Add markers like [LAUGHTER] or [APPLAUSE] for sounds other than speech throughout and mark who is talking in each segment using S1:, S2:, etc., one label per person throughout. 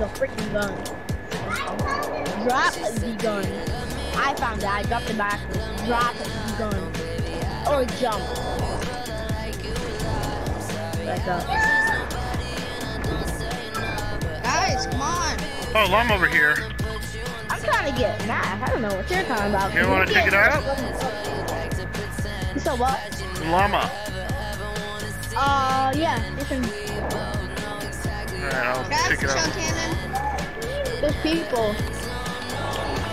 S1: the freaking gun. Drop the gun. I found it. I dropped it backwards. Drop the gun. Or jump. Like that.
S2: Guys, come on.
S3: Oh, llama over here.
S1: I'm trying to get mad. I don't know what you're talking about.
S3: You wanna check it out?
S1: So what?
S3: Llama.
S1: Uh, yeah. You can.
S3: Alright, I'll
S2: Guys,
S3: check it out.
S2: cannon.
S1: There's people.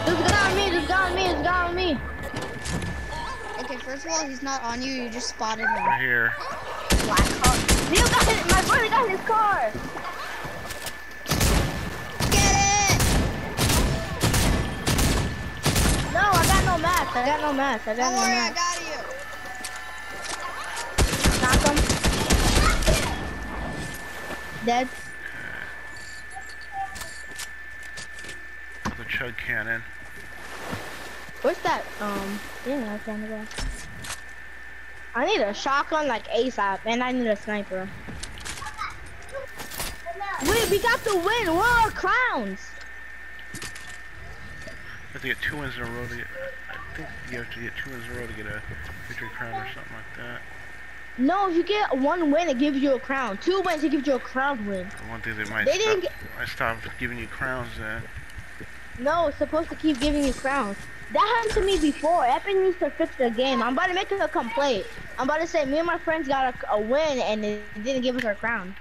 S1: There's a guy on me. There's a guy on me. There's a guy on me.
S2: Okay, first of all, he's not on you. You just spotted him.
S3: Right here.
S1: Black car. Neil got hit. My brother got his car.
S2: Get it!
S1: No, I got no match. I got no match. I got
S2: Don't
S1: no
S2: worry, I got you.
S1: Knock him. Dead.
S3: Chug cannon.
S1: Where's that? Um, yeah, I found it. I need a shotgun like ASAP, and I need a sniper. Wait, we got the win. We're our crowns.
S3: You have to get two wins in a row to get. I think you have to get two wins in a row to get a victory crown or something like that.
S1: No, if you get one win, it gives you a crown. Two wins, it gives you a crown win.
S3: One thing they might
S1: They
S3: stop,
S1: didn't get-
S3: might stop giving you crowns then.
S1: No, it's supposed to keep giving you crowns. That happened to me before. Epic needs to fix the game. I'm about to make a complaint. I'm about to say me and my friends got a, a win and it didn't give us our crown.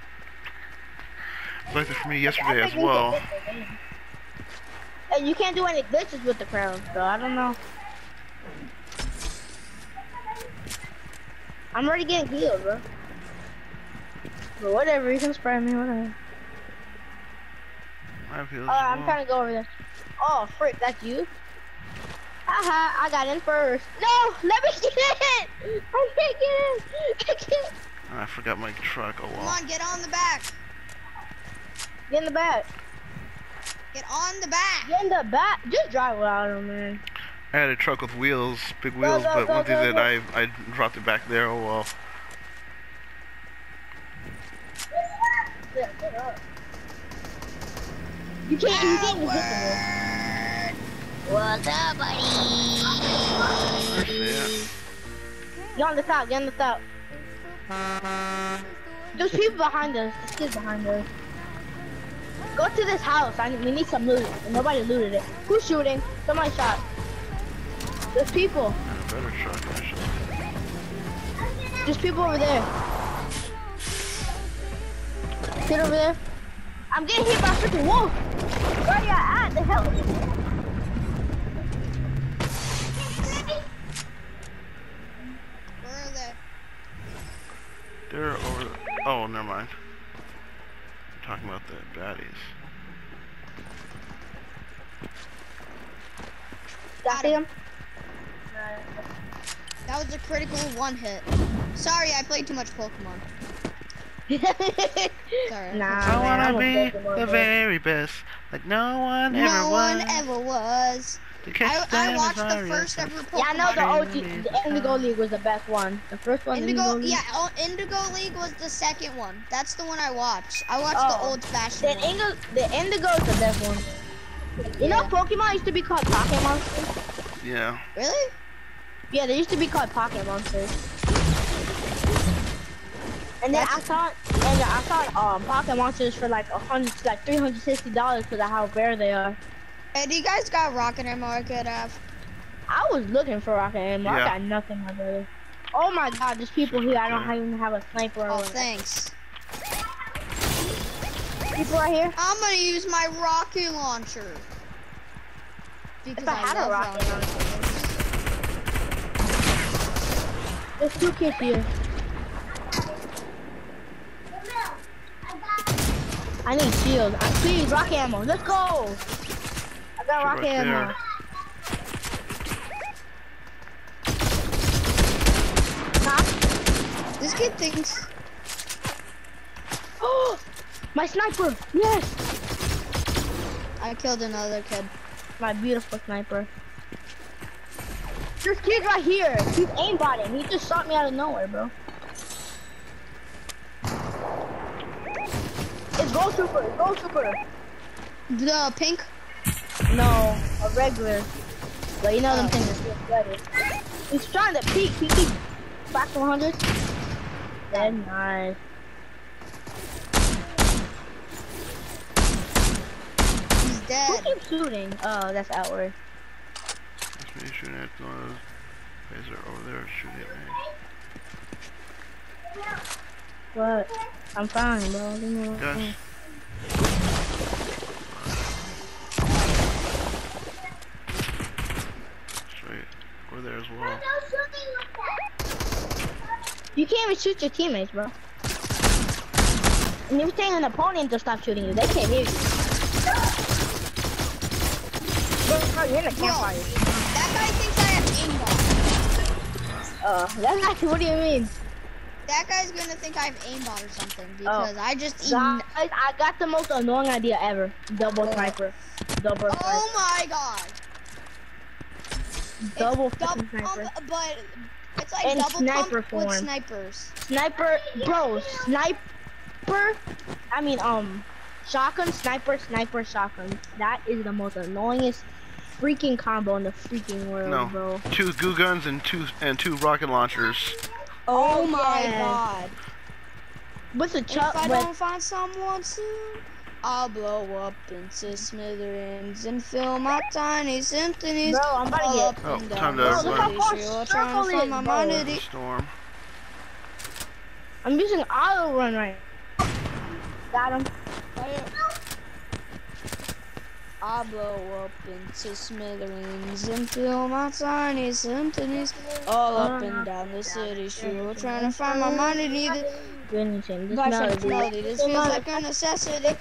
S3: Like this for me yesterday
S1: Epic
S3: as well.
S1: fix the game. And you can't do any glitches with the crowns, so I don't know. I'm already getting healed, bro. But whatever, you can spray me, whatever.
S3: I feel as
S1: I'm
S3: well.
S1: trying to go over there. Oh, frick, that's you? Haha, I got in first. No, let me get in! I can't get in! I can't.
S3: I forgot my truck. Oh
S2: Come
S3: well.
S2: on, get on the back.
S1: Get in the back.
S2: Get on the back.
S1: Get in the back. Just drive without him, man.
S3: I had a truck with wheels, big wheels,
S1: go,
S3: but
S1: go,
S3: one thing that. I I dropped it back there. Oh well.
S1: Yeah, get up. You can't, you can't even hit the. What's up, buddy?
S3: There's it.
S1: Get on the top, get on the top. There's people behind us. There's kids behind us. Go to this house. I, we need some loot. And nobody looted it. Who's shooting? Somebody shot. There's people.
S3: And better truck actually.
S1: There's people over there. Get over there. I'm getting hit by a freaking wolf. Where you at? The hell?
S2: Where are they?
S3: They're over. Oh, never mind. I'm talking about the baddies.
S1: Got him.
S2: That was a critical one hit. Sorry, I played too much Pokemon. [LAUGHS] Sorry.
S1: nah,
S3: I wanna
S1: I'm
S3: be the very best, like no one ever
S2: No
S3: was.
S2: one ever was. I, I watched the first ever Pokemon.
S1: Yeah, I know the OG, the Indigo League was the best one. The first one,
S2: Indigo,
S1: League.
S2: yeah, oh, Indigo League was the second one. That's the one I watched. I watched the
S1: Oh.
S2: old fashioned
S1: The
S2: one.
S1: Indigo, the Indigo is the best one. You know, Pokemon used to be called Pocket Monsters.
S3: Yeah.
S2: Really?
S1: Yeah, they used to be called Pocket Monsters. And then I saw, and I saw um Pocket Monsters for like a hundred, like three hundred sixty dollars because of how rare they are.
S2: Hey, do you guys got rocket ammo I could have?
S1: I was looking for rocket ammo. I got nothing, my brother. Oh my God, there's people here. I don't even have a sniper.
S2: Oh,
S1: whatever.
S2: thanks.
S1: People right here.
S2: I'm gonna use my rocket launcher. Because
S1: I had a
S2: love
S1: rocket
S2: launchers.
S1: There's two kids here. I need shield. I please rock ammo. Let's go. I got rock
S3: right
S1: ammo.
S3: there.
S1: Huh?
S2: This kid thinks.
S1: Oh, [GASPS] my sniper. Yes,
S2: I killed another kid.
S1: my beautiful sniper. This kid right here. He's aimbotting. He just shot me out of nowhere, bro. It's Ghoul Trooper. It's Ghoul Trooper.
S2: The pink.
S1: No, a regular. But you know them
S2: Oh.
S1: things are still better. He's trying to peek. He keep back to 100. Dead nice.
S2: He's dead.
S1: Who
S2: dead.
S1: keeps shooting? Oh, that's outward.
S3: That's me shooting at one of those guys that are over there shooting at me.
S1: What? I'm fine, bro. Leave You can't even shoot your teammates, bro. And you're telling an opponent to stop shooting you. They can't hear you. Bro, bro, you're in a campfire.
S2: that guy thinks I have aimbot.
S1: Uh, that's actually, what do you mean?
S2: That guy's gonna think I have aimbot or something because I just eat.
S1: Guys, I got the most annoying idea ever. Double sniper. Double sniper.
S2: Oh my god.
S1: Double
S2: It's double
S1: sniper.
S2: pump, but it's like
S1: In
S2: double
S1: sniper
S2: pump with
S1: form.
S2: snipers.
S1: Sniper, bro, sniper. I mean, um, shotgun, sniper, sniper, shotgun. That is the most annoyingest freaking combo in the freaking world,
S3: No.
S1: bro.
S3: Two goo guns and two and two rocket launchers.
S2: Oh,
S1: Oh,
S2: my
S1: yeah.
S2: god.
S1: What's a
S2: If? I
S1: But
S2: don't find someone soon, I'll blow up into smithereens and fill my tiny symphonies.
S1: Bro, I'm about to get-
S2: up
S3: Oh,
S2: and down
S3: time to
S2: the
S3: Bro, look how
S2: city
S1: far
S2: street, trying to
S1: is,
S2: find my
S1: bro.
S2: mind at
S3: The
S2: ease.
S3: storm.
S1: I'm using auto run right. Got him.
S2: I blow up into smithereens and fill my tiny symphonies all up and down the city street, trying to find my mind in either
S1: Goodness, this melody.
S2: melody. This feels like a necessity.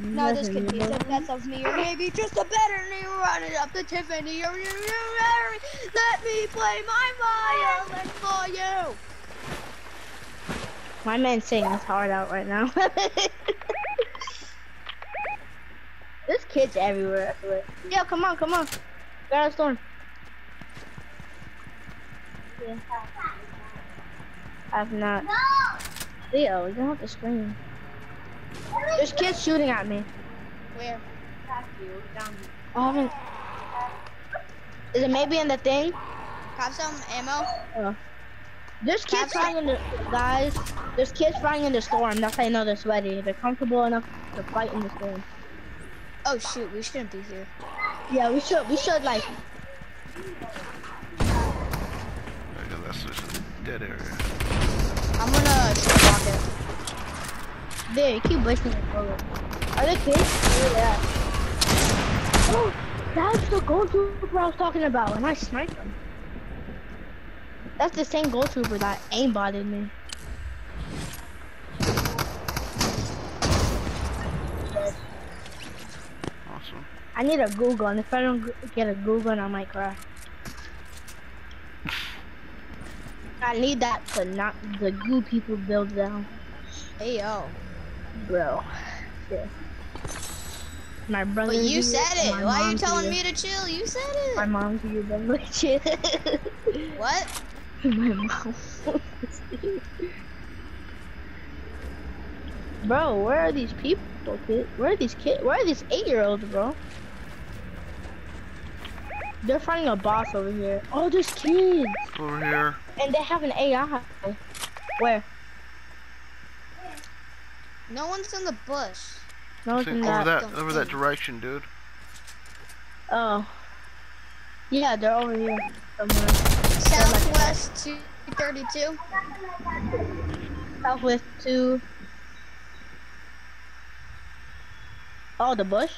S2: No, this could be the best of me, or maybe just a better me running up the Tiffany. Or you, you, let me play my violin for you.
S1: My man singing his heart out right now. [LAUGHS] There's kids everywhere. I swear. Yo, come on, come on. Got a storm. Yeah. I've not. No! Leo, you don't have to scream. There's kids shooting at me.
S2: Where?
S1: I haven't. Is it maybe in the thing?
S2: Have some ammo?
S1: Oh. There's kids
S2: Have
S1: flying in the guys. There's kids flying in the storm. That's how you know they're sweaty. They're comfortable enough to fight in the storm.
S2: Oh shoot, we shouldn't be here.
S1: Yeah, we should. We should like.
S3: I Okay, that's just a dead area.
S2: I'm gonna shoot a rocket.
S1: There, you keep wasting your bullet. Are they kids? Where they at? Oh, that's the ghoul trooper I was talking about, and I sniped them. That's the same ghoul trooper that aimbotted me. I need a goo gun. If I don't get a goo gun, I might cry. I need that to knock the goo people build down,
S2: Hey yo.
S1: bro. Yeah. My brother.
S2: But you said it.
S1: my
S2: Why are you telling me to chill? You said it.
S1: My
S2: it.
S1: mom's here, like [LAUGHS] shit.
S2: What?
S1: My mom. Bro, where are these people, kid? Where are these kids? Where are these eight-year-olds, bro? They're fighting a boss over here. Oh, there's kids,
S3: Over here.
S1: and they have an AI. Where?
S2: No one's in the bush.
S1: No, it's
S3: See,
S1: in
S3: over
S1: that.
S3: that over that direction, dude.
S1: Oh. Yeah, they're over here somewhere.
S2: Southwest 232.
S1: Southwest two. Oh, the bush.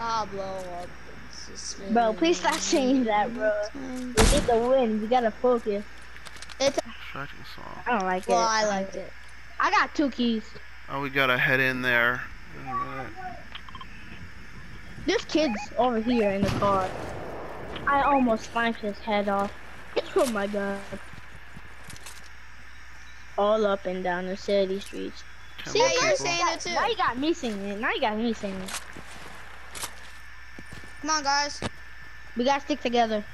S2: I'll blow up. into
S1: Bro, please stop saying that, bro. We need to win. We gotta focus.
S3: It's Distracting song.
S1: I don't like
S2: Well,
S1: it.
S2: Well, I liked it.
S1: I got two keys.
S3: Oh, we gotta head in there. Wait a minute.
S1: There's kids over here in the car. I almost sniped his head off. [LAUGHS] oh my god. All up and down the city streets.
S3: Ten
S1: See,
S2: you're
S3: people.
S2: saying it too.
S1: Now you got me singing it. Now you got me singing it.
S2: Come on, guys.
S1: We gotta stick together.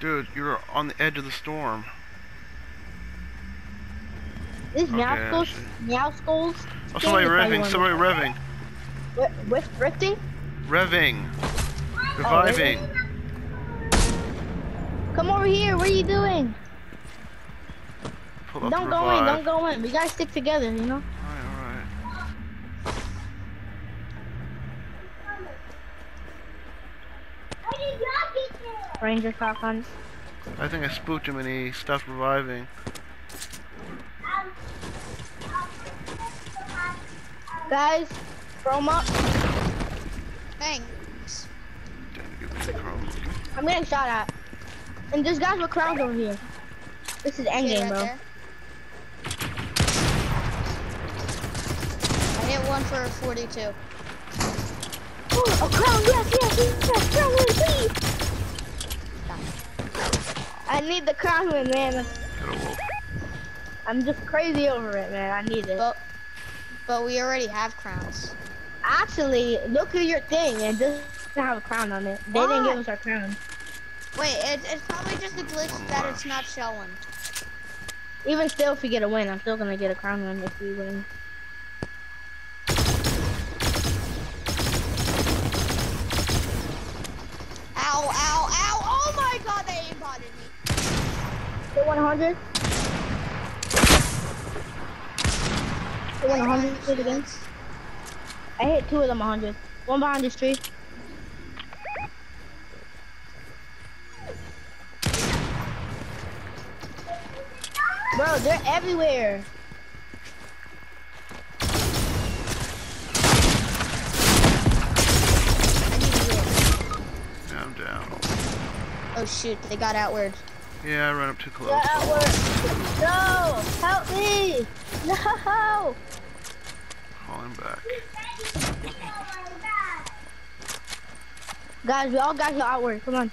S3: Dude, you're on the edge of the storm.
S1: This
S3: Okay,
S1: Meowscles,
S3: see.
S1: Meowscles.
S3: Oh, somebody revving,
S1: like
S3: somebody revving.
S1: With, with drifting?
S3: Revving.
S1: Oh,
S3: Reviving.
S1: Come over here. What are you doing? Don't go in. Don't go in. We gotta stick together. You know. Ranger shotgun.
S3: I think I spooked him and he stopped reviving.
S1: Guys, chrome up.
S2: Thanks.
S3: Didn't give me the chrome.
S1: I'm getting shot at. And there's guys with crowns over here. This is
S2: Okay,
S1: endgame,
S2: right
S1: bro.
S2: there. I hit one for 42.
S1: Oh, a crown, yes, yes, yes, yes, crown win, please. I need the crown win, man.
S3: Got a wolf.
S1: I'm just crazy over it, man. I need it.
S2: But, but we already have crowns.
S1: Actually, look at your thing. It doesn't have a crown on it. They didn't
S2: Why?
S1: give us our crown.
S2: Wait, it, it's probably just a glitch
S3: One
S2: that
S3: left.
S2: it's not showing.
S1: Even still, if we get a win, I'm still gonna get a crown win if we win.
S2: Ow, ow, ow! Oh my god, they aimbotted me.
S1: Hit 100. Hit 100. Hit again. I hit two of them 100. One behind this tree. Bro, they're everywhere.
S2: I need to heal.
S3: I'm down.
S2: Oh shoot, they got outward.
S3: Yeah, I ran up too close.
S1: No! Help me! No!
S3: Falling back.
S1: Guys, we all got your outward. Come on.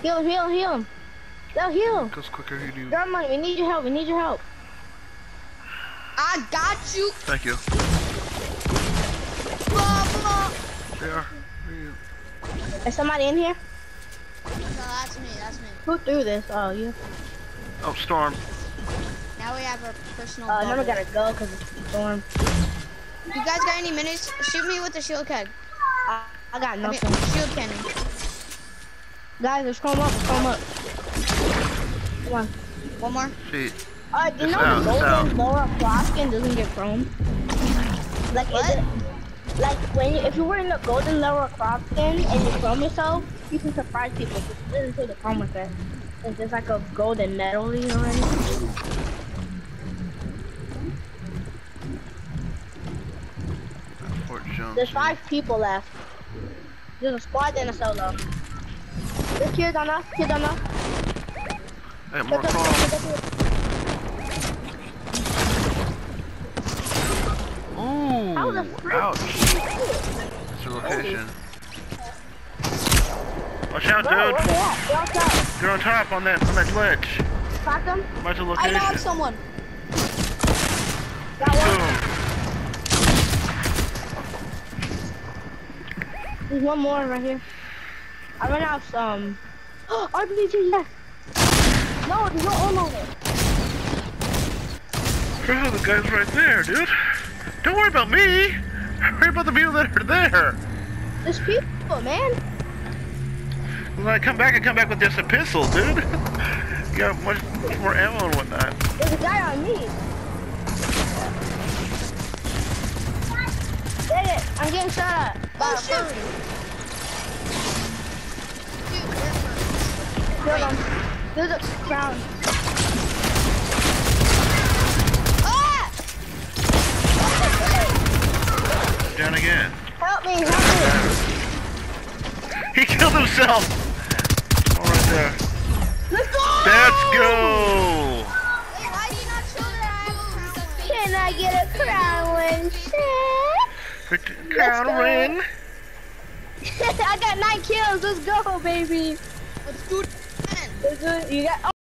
S1: Heal him, heal him, heal him. Yo, heal him.
S3: Goes quicker, you do.
S1: Grab money. We need your help. We need your help.
S2: I got you!
S3: Thank you.
S2: Blah, blah.
S3: They are. Where are you?
S1: Is somebody in here?
S2: No, that's me, that's me.
S1: Who threw this? Oh, you.
S3: Oh, storm.
S2: Now we have our personal
S1: Uh, now we gotta go because it's storm.
S2: You guys got any minutes? Shoot me with the shield keg.
S1: I, I got
S2: I mean, shield cannon.
S1: Guys, let's come up. Let's come up. Come on.
S2: One more.
S3: See,
S1: Uh, do you
S3: It's
S1: know
S3: out,
S1: the
S3: it's
S1: golden Laura Froskin doesn't get chrome? Like,
S2: What?
S1: Like when you, if you were in the golden Laura Croft skin and you chrome yourself, you can surprise people. Just listen to the chrome with it. It's just like a golden medal.
S3: Fort Jones.
S1: There's five people left. There's a squad and a solo. There's kids on us. Kids on us.
S3: Hey, more chrome.
S1: up here, kids up here. How the frick?
S3: ouch. That's your location. Watch out,
S1: Bro,
S3: dude.
S1: they at? They're on top.
S3: On that on that ledge.
S1: Crack them.
S3: Watch the
S2: I
S3: location.
S2: knocked someone.
S1: Got one.
S3: Boom.
S1: There's one more right here. I ran out of some. [GASPS] RPG, yes. No, there's no ammo there.
S3: Bro, the guy's right there, dude. Don't worry about me. Worry about the people that are there.
S1: There's people, man.
S3: When I come back, I come back with just a pistol, dude. you [LAUGHS] got much, much more ammo and whatnot.
S1: There's a guy on me. Dang it, I'm getting shot at.
S2: Oh,
S1: By a oh,
S2: shoot.
S1: furry.
S2: Dude,
S1: him. There's a crown.
S3: He. All right there.
S1: Let's go!
S3: Let's go.
S2: Hey, why do you not show that I have a crown?
S1: Can I get a crown when shit?
S3: Crown ring. [LAUGHS]
S1: I got nine kills. Let's go, baby.
S2: Let's do it again.
S1: Let's do it. You got.